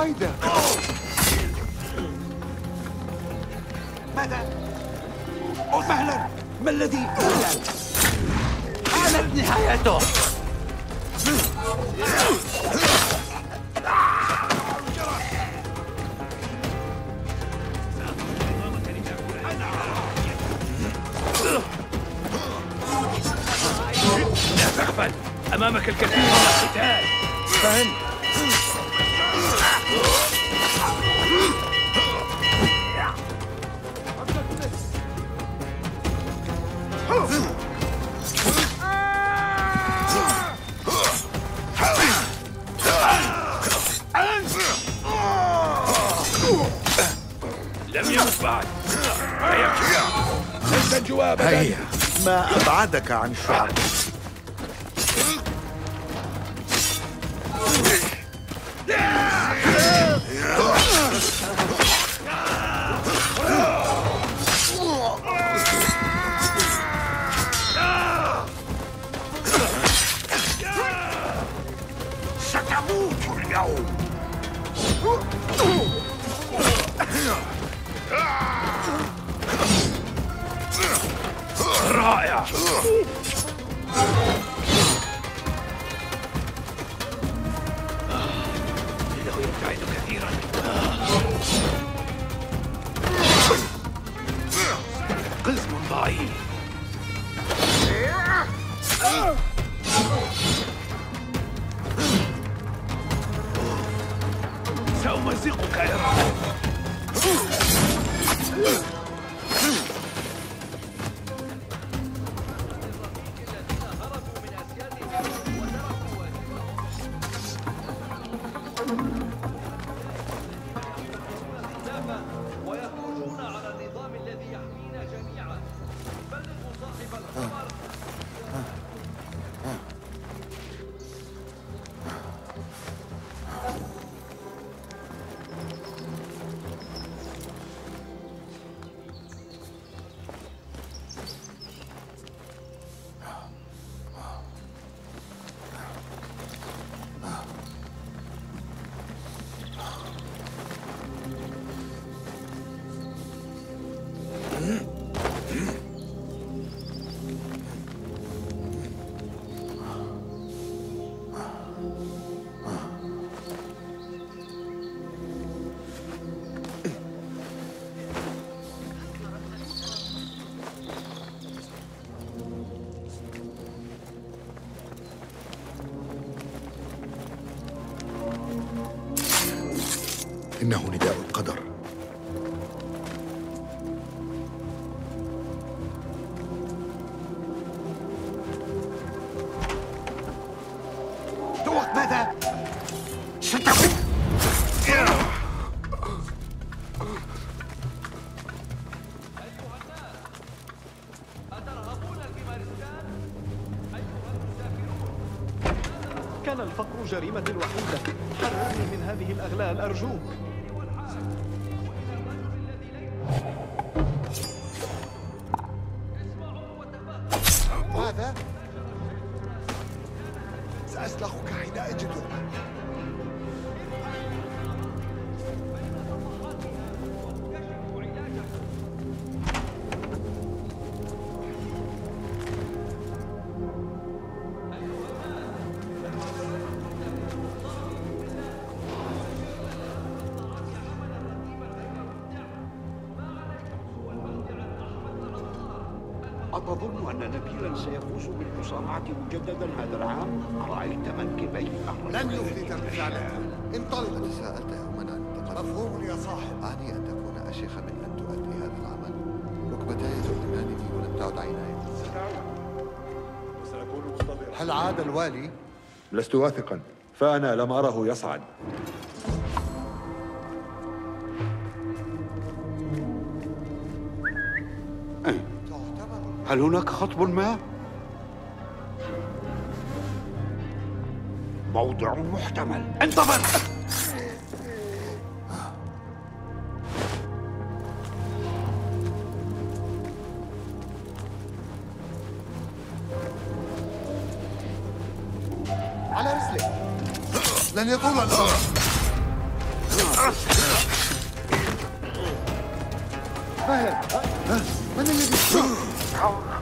رويدا ماذا؟ أو مهلا. ما الذي مهلا حانت نهايته. لا تغفل أمامك الكثير من القتال. فهمت ما أبعدك عن الشعب ستموت Ugh! نداء سأسلخك حين أجدك نبيلا سيفوز بالمصارعة مجددا هذا العام؟ رأيت منكبي لن يفلت بفعلك انطلق تساءلت يوما عن مفهوم يا صاحب. أعني أن تكون أشيخ من أن تؤدي هذا العمل. ركبتاي تؤلمان بي ولم تعد عيناي. هل عاد الوالي؟ لست واثقا فأنا لم أره يصعد. هل هناك خطب ما؟ موضع محتمل. انتظر! على رسلك. لن يطول الأمر. مهلا ها؟ من الذي؟ هذا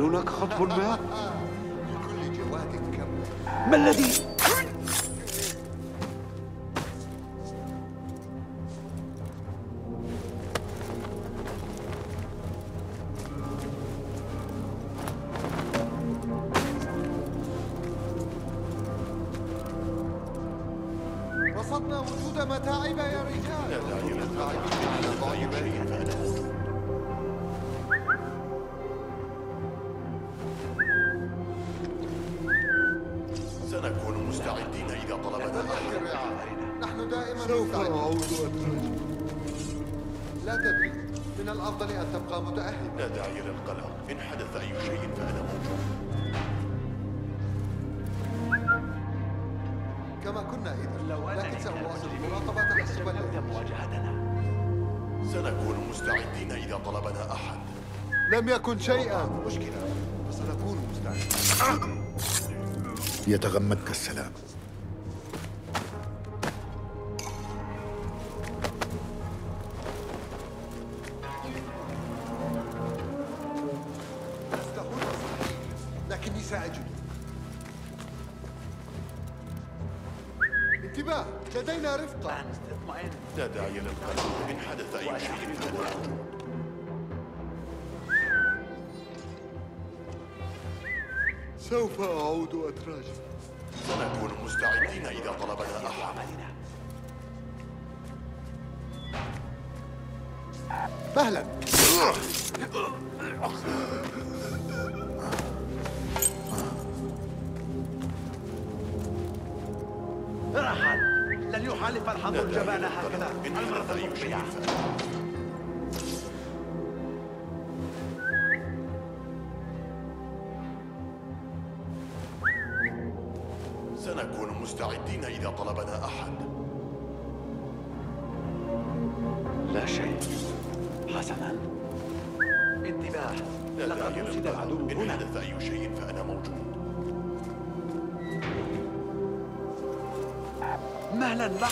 هل هناك خطب ما؟ لكل جواد كم ما الذي مستعدين إذا طلبنا نحن دائما سوف أعود لا تدري من الأفضل أن تبقى متأهب لا داعي للقلق إن حدث أي شيء فأنا موجود. كما كنا إذا. لكن سأواصل المراقبة حسب الليل سنكون مستعدين إذا طلبنا أحد. لم يكن شيئا. مشكلة. فسنكون مستعدين. يتغمدك السلام. سأجد. انتباه لدينا رفقة. لا داعي للقلق إن حدث أي شيء. موجود سوف أعود أتراجع سنكون مستعدين إذا طلبنا أحد. مهلا لا داعي الجبان هكذا. إن شيء فأنا سنكون مستعدين إذا طلبنا أحد. لا شيء. حسنا. انتباه. لقد وجد العدو إن هنا. حدث أي شيء فأنا موجود. مهلا معك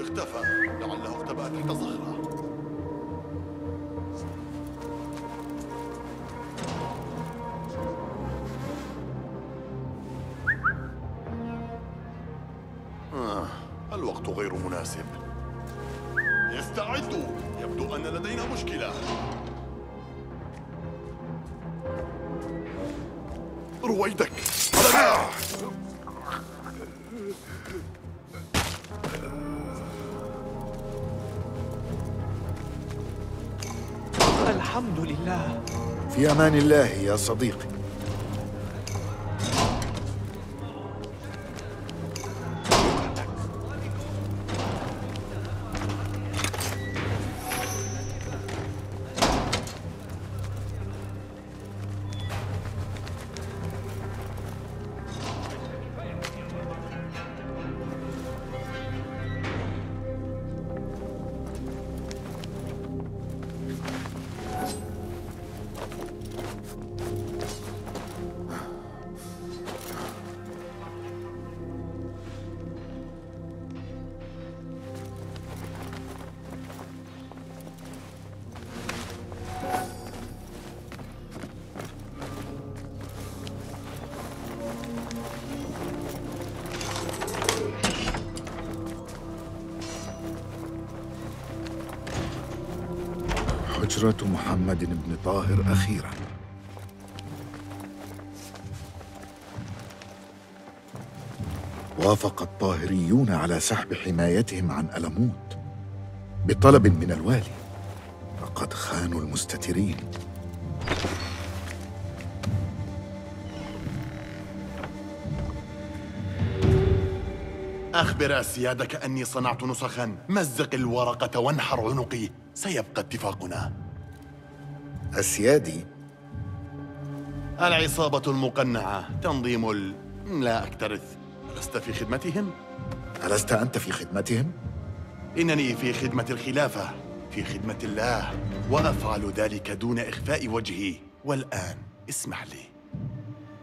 اختفى. لعله اختبأ تحت صخرة آه، الوقت غير مناسب. استعدوا يبدو أن لدينا مشكلة. رويدك الحمد لله. في أمان الله يا صديقي. هجرة محمد بن طاهر أخيرا. وافق الطاهريون على سحب حمايتهم عن ألموت بطلب من الوالي. فقد خانوا المستترين. أخبر سيادك أني صنعت نسخا. مزق الورقة وانحر عنقي. سيبقى اتفاقنا. أسيادي العصابة المقنعة تنظيم ال... لا أكترث. لست في خدمتهم؟ ألست أنت في خدمتهم؟ إنني في خدمة الخلافة في خدمة الله وأفعل ذلك دون إخفاء وجهي. والآن اسمح لي.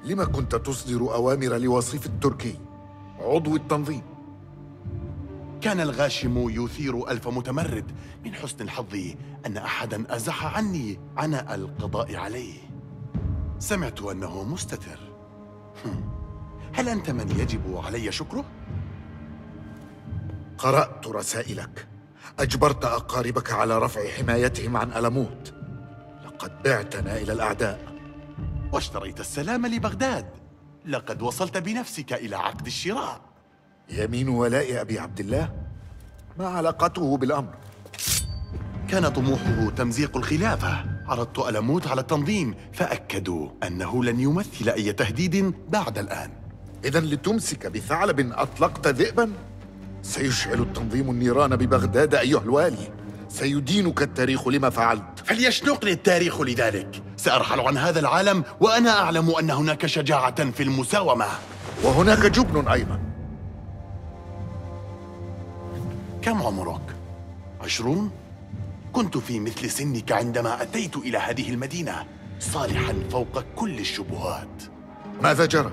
لما كنت تصدر أوامر لوصيف التركي؟ عضو التنظيم. كان الغاشم يثير ألف متمرد من حسن الحظ أن أحدا أزح عني عناء القضاء عليه. سمعت أنه مستتر. هل أنت من يجب علي شكره؟ قرأت رسائلك. أجبرت أقاربك على رفع حمايتهم عن ألموت. لقد بعتنا إلى الأعداء. واشتريت السلام لبغداد. لقد وصلت بنفسك إلى عقد الشراء. يمين ولاء أبي عبد الله ما علاقته بالأمر؟ كان طموحه تمزيق الخلافة. عرضت ألموت على التنظيم فأكدوا أنه لن يمثل أي تهديد بعد الآن. إذا لتمسك بثعلب أطلقت ذئبا؟ سيشعل التنظيم النيران ببغداد أيها الوالي. سيدينك التاريخ لما فعلت. فليشنقني التاريخ لذلك. سأرحل عن هذا العالم وأنا أعلم أن هناك شجاعة في المساومة. وهناك جبن أيضا. كم عمرك؟ عشرون؟ كنت في مثل سنك عندما أتيت إلى هذه المدينة صالحا فوق كل الشبهات ماذا جرى؟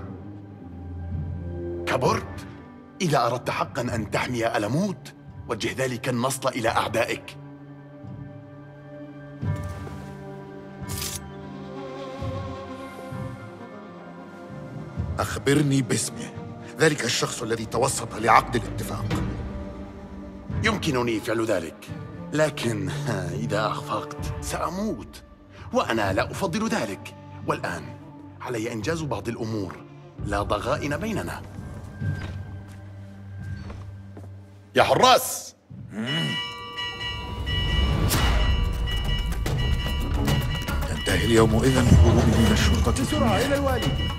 كبرت إذا أردت حقا أن تحمي ألموت وجه ذلك النصل إلى أعدائك أخبرني باسمه ذلك الشخص الذي توسط لعقد الاتفاق يمكنني فعل ذلك. لكن إذا أخفقت سأموت وأنا لا أفضل ذلك. والآن علي إنجاز بعض الأمور. لا ضغائن بيننا. يا حراس! ينتهي اليوم إذن بهروبه من الشرطة. بسرعة إلى الوالي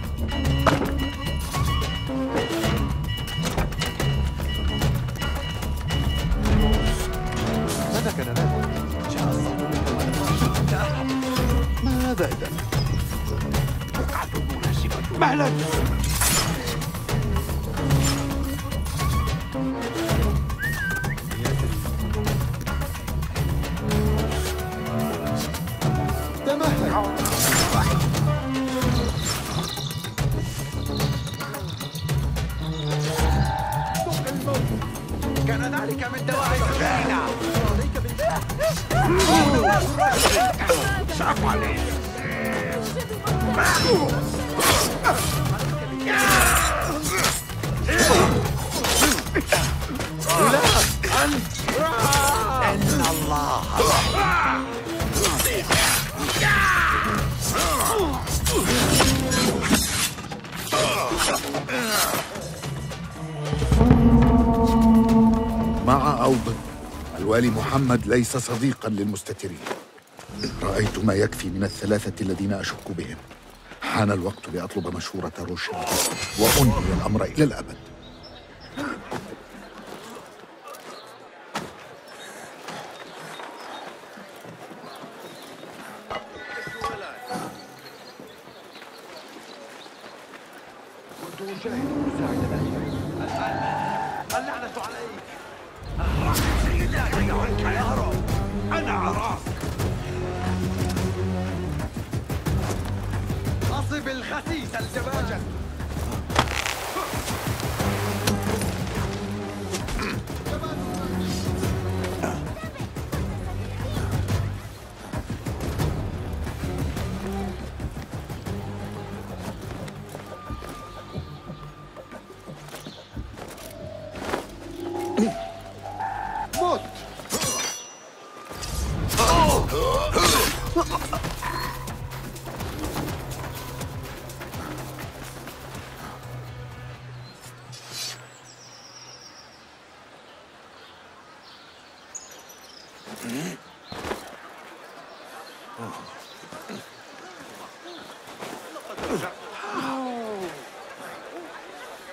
مهلا كان ذلك من دواعي الجنة مع أو ضد الوالي محمد ليس صديقا للمستترين. رأيت ما يكفي من الثلاثة الذين أشك بهم. حان الوقت لأطلب مشورة روشن وأنهي الأمر إلى الأبد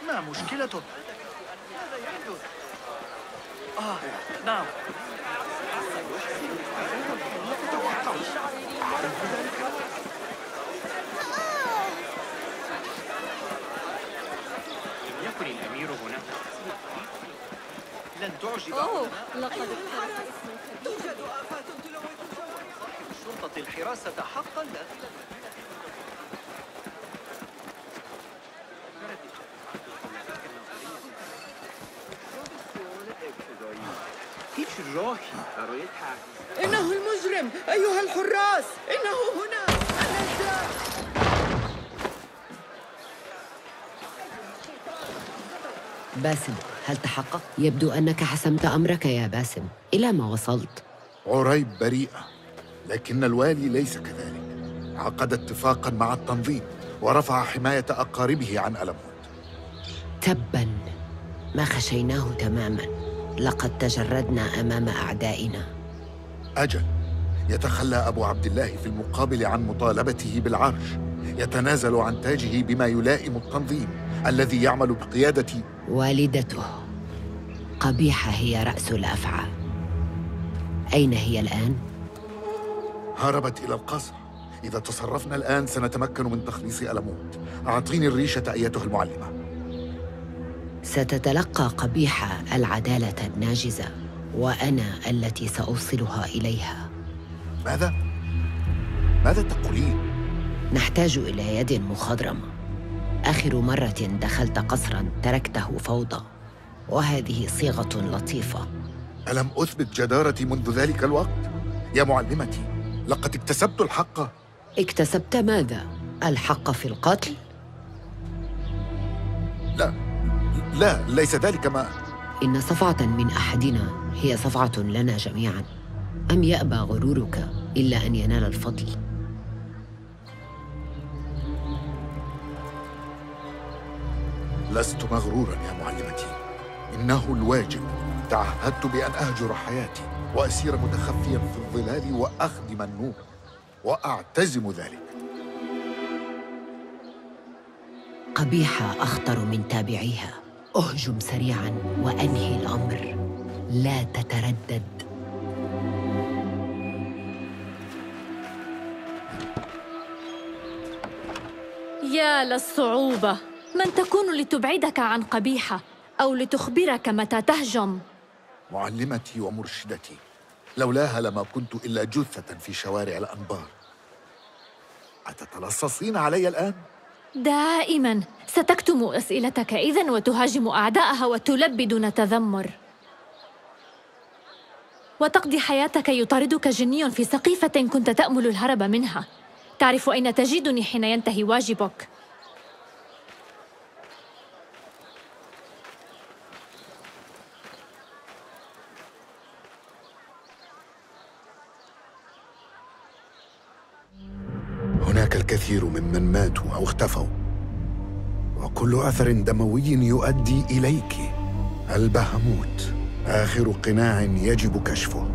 ما مشكلة؟ ماذا يحدث؟ آه نعم لم يكن الأمير هنا لن تعجب أوه لقد اقترب اسمي الشرطة الحراسة حقا لا إنه المجرم أيها الحراس إنه هنا باسم هل تحقق؟ يبدو أنك حسمت أمرك يا باسم إلى ما وصلت؟ عريب بريئة لكن الوالي ليس كذلك. عقد اتفاقا مع التنظيم ورفع حماية أقاربه عن ألموت. تبا. ما خشيناه تماما. لقد تجردنا أمام أعدائنا. أجل. يتخلى أبو عبد الله في المقابل عن مطالبته بالعرش. يتنازل عن تاجه بما يلائم التنظيم الذي يعمل بقيادة والدته. قبيحة هي رأس الأفعى أين هي الآن؟ هربت إلى القصر إذا تصرفنا الآن سنتمكن من تخليص ألموت أعطيني الريشة أيتها المعلمة ستتلقى قبيحة العدالة الناجزة وأنا التي سأوصلها إليها ماذا؟ ماذا تقولين؟ نحتاج إلى يد مخضرمة آخر مرة دخلت قصرا تركته فوضى وهذه صيغة لطيفة ألم أثبت جدارتي منذ ذلك الوقت؟ يا معلمتي لقد اكتسبت الحق اكتسبت ماذا؟ الحق في القتل؟ لا لا ليس ذلك ما إن صفعة من أحدنا هي صفعة لنا جميعا أم يأبى غرورك إلا أن ينال الفضل؟ لست مغرورا يا معلمتي إنه الواجب تعهدت بأن أهجر حياتي وأسير متخفيا في الظلال وأخدم النور وأعتزم ذلك. قبيحة أخطر من تابعيها. أهجم سريعا وأنهي الأمر. لا تتردد. يا للصعوبة من تكون لتبعدك عن قبيحة أو لتخبرك متى تهجم؟ معلمتي ومرشدتي. لولاها لما كنت إلا جثة في شوارع الأنبار. أتتلصصين علي الآن؟ دائما. ستكتم أسئلتك إذا وتهاجم أعداءها وتلبي دون تذمر. وتقضي حياتك يطاردك جني في سقيفة كنت تأمل الهرب منها. تعرف أين تجدني حين ينتهي واجبك؟ أو اختفوا. وكل أثر دموي يؤدي إليك. البهموت. آخر قناع يجب كشفه.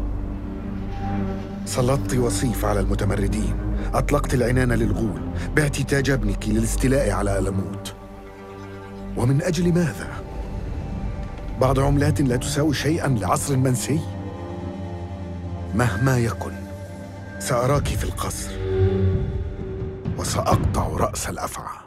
سلطت وصيف على المتمردين. أطلقت العنان للغول. بعت تاج ابنك للاستيلاء على ألموت. ومن أجل ماذا؟ بعض عملات لا تساوي شيئا لعصر منسي. مهما يكن سأراك في القصر. وسأقطع رأس الأفعى.